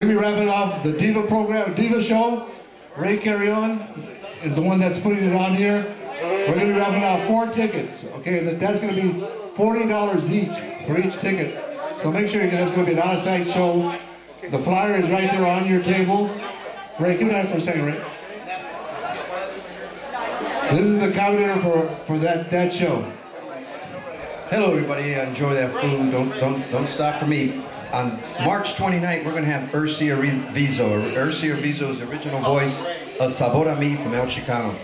We're gonna be wrapping off the Diva program, Diva show. Ray Carrion is the one that's putting it on here. We're gonna be wrapping off four tickets, okay? That- That's gonna be forty dollars each for each ticket. So make sure you get, it's gonna be an out-of-sight show. The flyer is right there on your table. Ray, give me that for a second, Ray. This is the coordinator for, for that, that show. Hello, everybody. Enjoy that food. Don't don't don't stop for me. On March 29th, we're going to have Ersi Arvizu. Ersi Arvizu is the original voice of Sabor a Mi from El Chicano.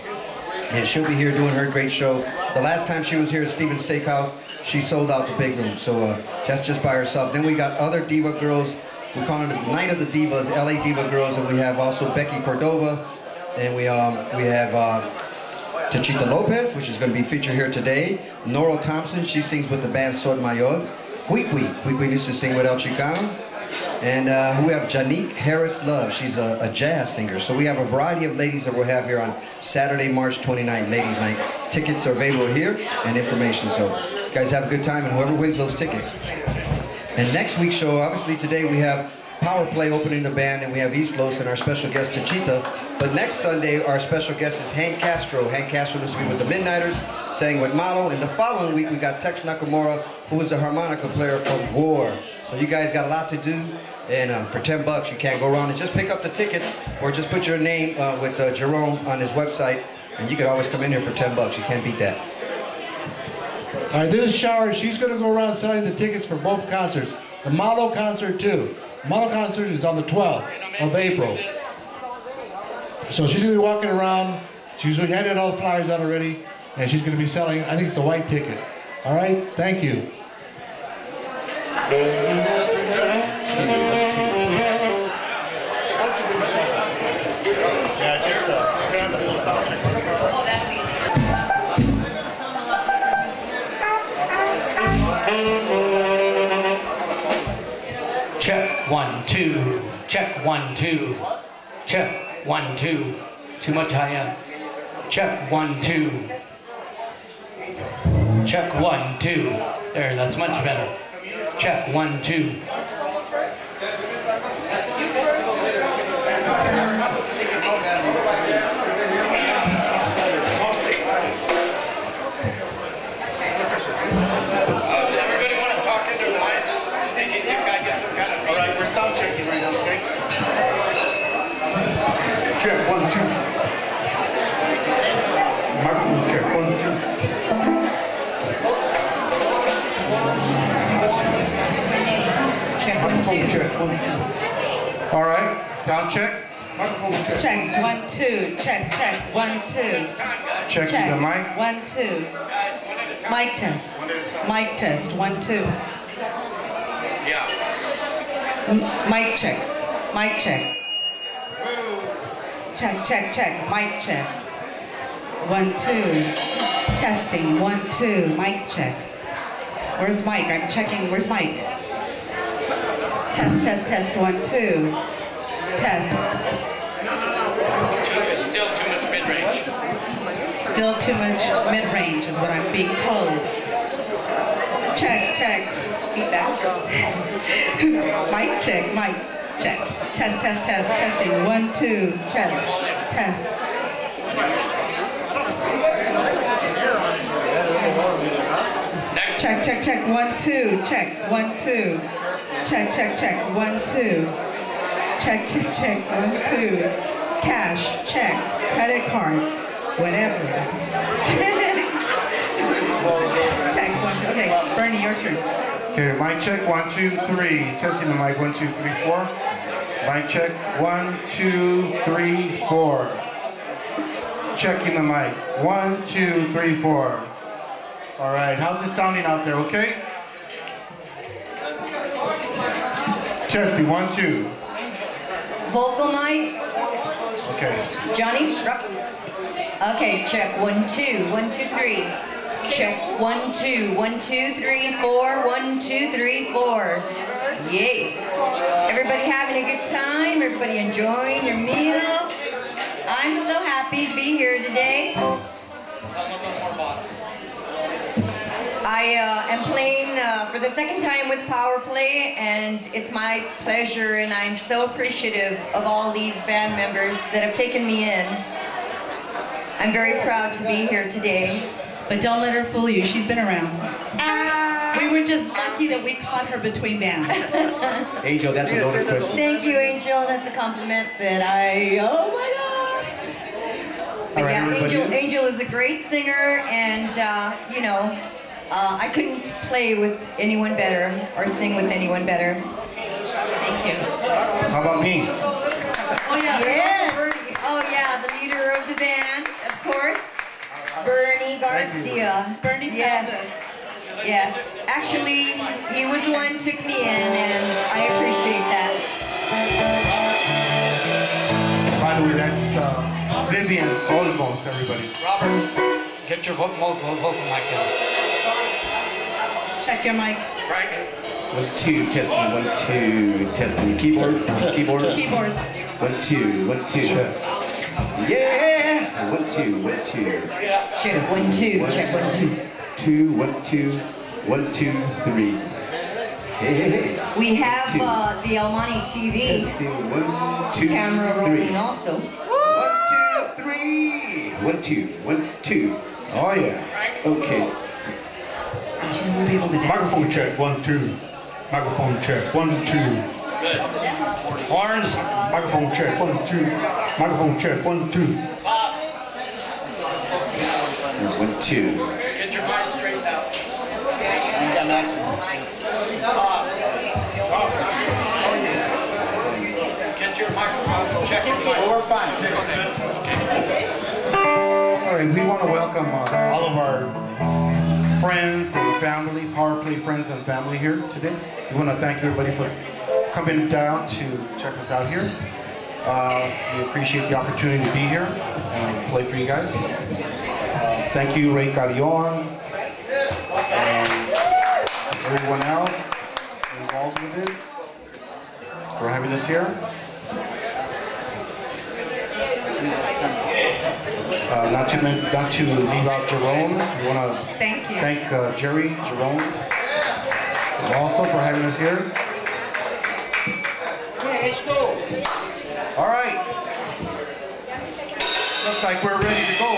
And she'll be here doing her great show. The last time she was here at Stevens Steakhouse, she sold out the big room. So uh, that's just by herself. Then we got other diva girls. We call it the Night of the Divas, LA Diva Girls. And we have also Becky Cordova. And we, um, we have uh, Tachita Lopez, which is going to be featured here today. Nora Thompson, she sings with the band Sod Mayor. Quiqui, Quiqui used to sing with El Chicano. And uh, we have Janique Harris Love. She's a, a, jazz singer. So we have a variety of ladies that we'll have here on Saturday, March 29th, Ladies Night. Tickets are available here and information. So guys have a good time and whoever wins those tickets. And next week's show, obviously today we have Power Play opening the band, and we have East Los and our special guest Tachita. But next Sunday, our special guest is Hank Castro. Hank Castro is be with the Midnighters, sang with Malo. And the following week, we got Tex Nakamura, who is a harmonica player from War. So you guys got a lot to do. And uh, for 10 bucks, you can't go wrong. And just pick up the tickets, or just put your name uh, with uh, Jerome on his website, and you can always come in here for 10 bucks. You can't beat that. All right, this is Shower. She's going to go around selling the tickets for both concerts. The Malo concert, too. Malo concert is on the 12th of April. So she's going to be walking around. She's handed all the flyers out already, and she's going to be selling, I think it's a white ticket. All right? Thank you. One, two. Check one, two. Check one, two. Too much high end. Check one, two. Check one, two. There, that's much better. Check one, two. Check, one, two. Microphone check, one, two. Check one, two. check, one, two. All right, sound check. Microphone check. Check one, two. Check, check. One, two. Checking Check. the mic. One, two. Mic test. Mic test. One, two. Yeah. M- Mic check. Mic check. Check, check, check. Mic check. One, two. Testing. One, two. Mic check. Where's Mike? I'm checking. Where's Mike? Test, test, test. One, two. Test. Still too much mid-range. Still too much mid-range is what I'm being told. Check, check. Feedback. mic check, mic check. Test, test, test, testing. One, two, test, test. Check, check, check. One, two, check. One, two. Check, check, check. One, two. Check, check, check. One, two. Cash, checks, credit cards, whatever. check, one, two. Okay, Bernie, your turn. Okay, mic check, one, two, three. Testing the mic, one, two, three, four. Mic check, one, two, three, four. Checking the mic, one, two, three, four. All right, how's it sounding out there, okay? Chesty, one, two. Vocal mic, Okay. Johnny? Rock. Okay, check. One, two, one, two, three. Check. One, two, one, two, three, four. One, two, three, four. Yay. Everybody having a good time? Everybody enjoying your meal? I'm so happy to be here today. I uh, am playing uh, for the second time with Power Play, and it's my pleasure, and I'm so appreciative of all these band members that have taken me in. I'm very proud to be here today. But don't let her fool you. She's been around. Ah, We were just lucky that we caught her between bands. Angel, that's a loaded question. thank you, Angel. That's a compliment that I. Oh my God. But All right, yeah, everybody. Angel, Angel is a great singer, and uh, you know, uh, I couldn't play with anyone better or sing with anyone better. Thank you. How about me? Oh yeah, there's Yes. also Bernie. Oh yeah, the leader of the band, of course, Bernie Garcia. Bernie found Yes. Us. Yes. Actually, he was the one who took me in, and I appreciate that. By the way, that's uh, Vivian Olmos, everybody. Robert, get your vocal, vocal, vocal mic in. Check your mic. Right. One, two, testing, one, two, testing. Keyboards, this is keyboard. Keyboards. One, two, one, two. Yeah! One, two, one, two. Check one, two, check one, two. Two, one, two, one, two, three. Hey, hey, hey. We have Two. uh, the Almani TV Testing, one, two, camera three. rolling also. One, two, three. One, two, one, two. Oh yeah. Okay. Be able to. Microphone check, one, two. Microphone check, one, two. Good. Horns. Microphone check, one, two. Microphone check, one, two. One, two. Mic. All right, we want to welcome uh, all of our friends and family, Power Play friends and family here today. We want to thank everybody for coming down to check us out here. Uh, we appreciate the opportunity to be here and play for you guys. Uh, thank you, Ray Carrion, and everyone else involved with this for having us here. Uh, not to men- not to leave out Jerome. We want to Thank you. thank uh, Jerry Jerome also for having us here. let's go. All right. Looks like we're ready to go.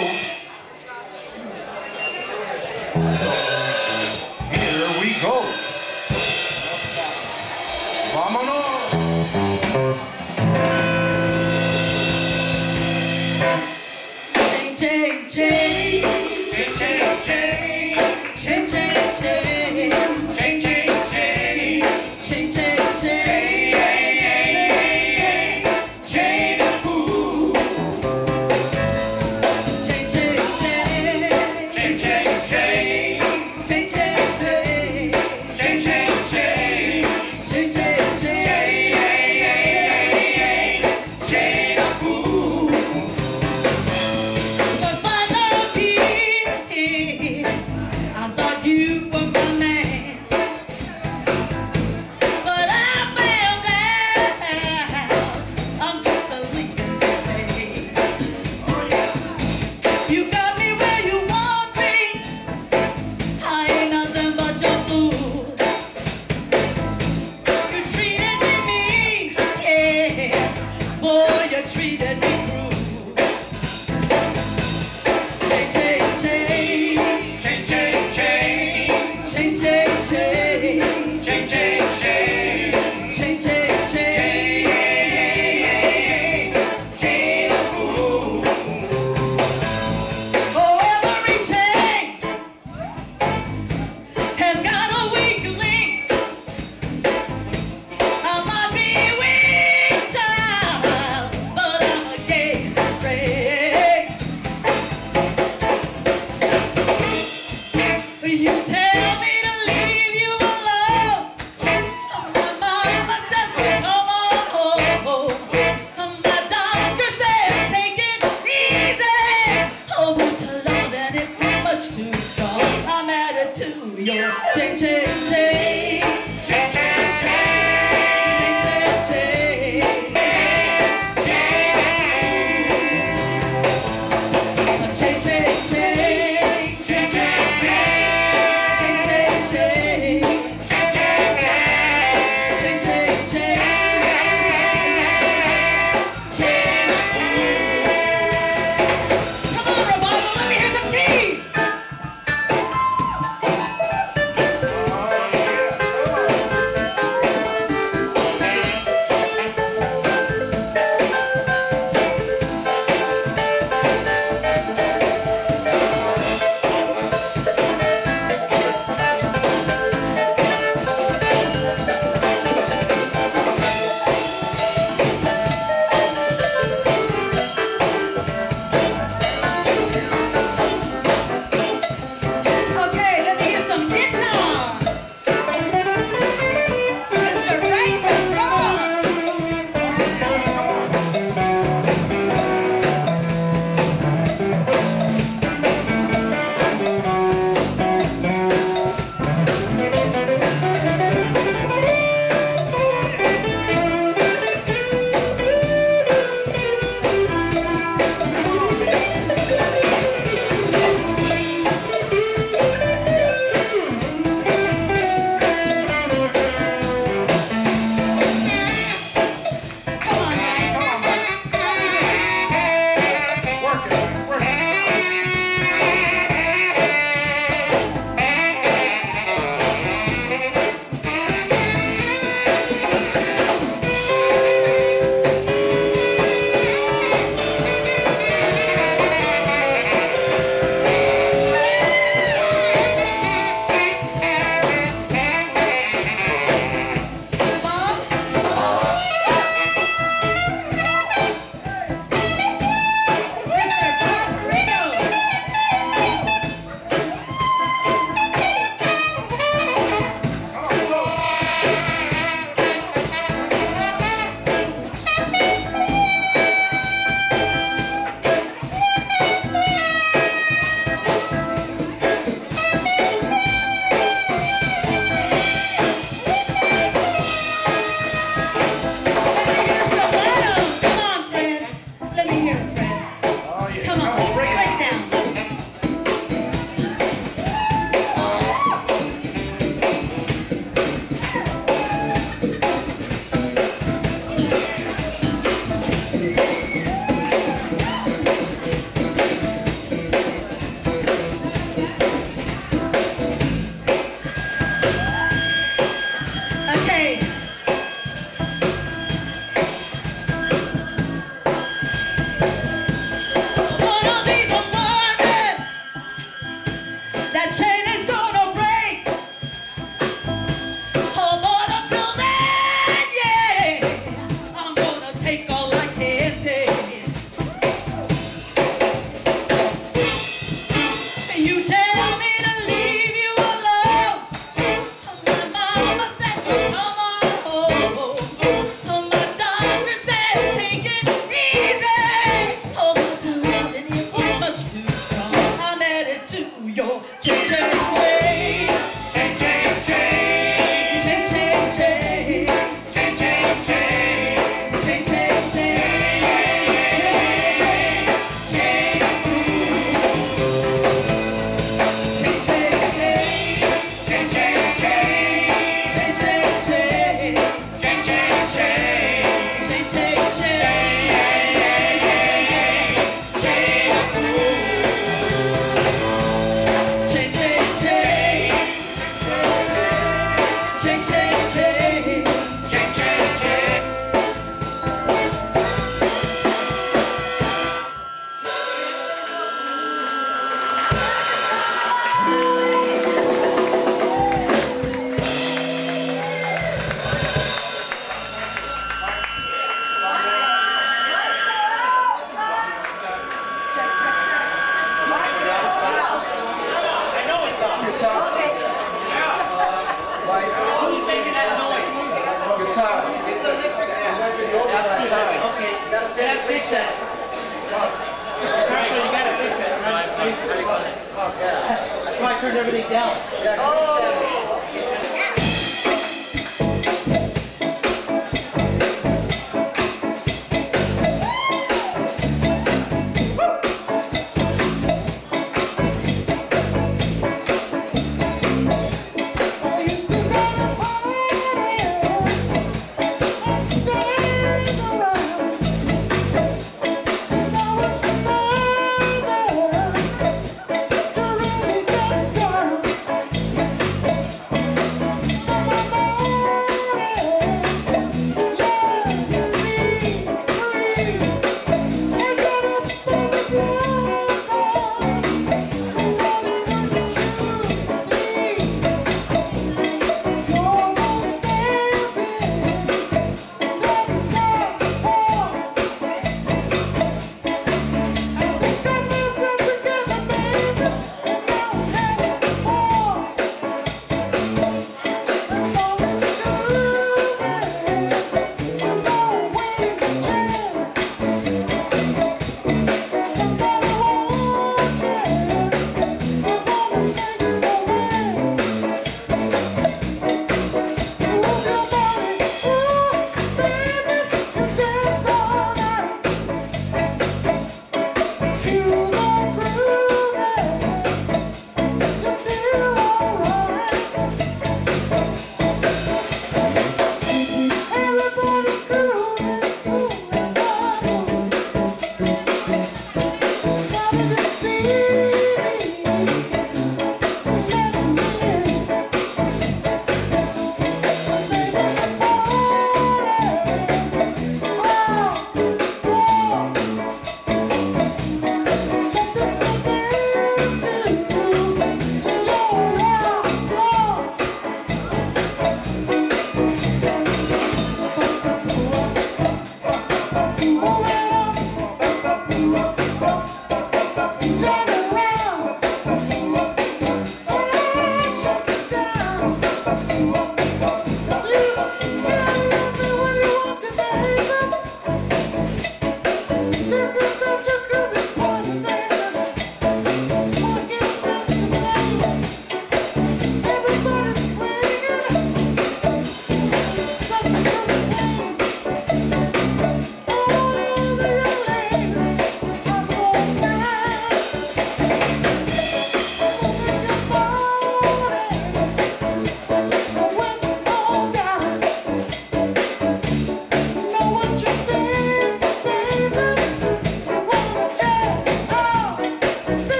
Ten.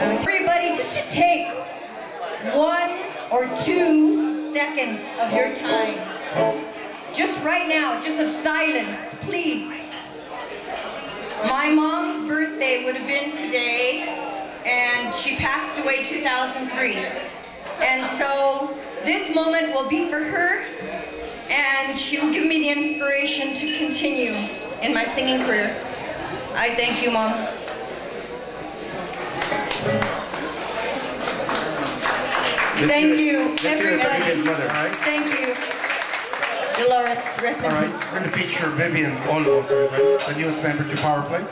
Everybody, just to take one or two seconds of your time. Just right now, just of silence, please. My mom's birthday would have been today, and she passed away 2003. And so this moment will be for her, and she will give me the inspiration to continue in my singing career. I thank you, Mom. Let's Thank hear you, Let's hear it for everybody. Vivian's mother. Thank you. Dolores, rest All right, we're going to feature Vivian Olmos, everybody, the newest member to Power Play.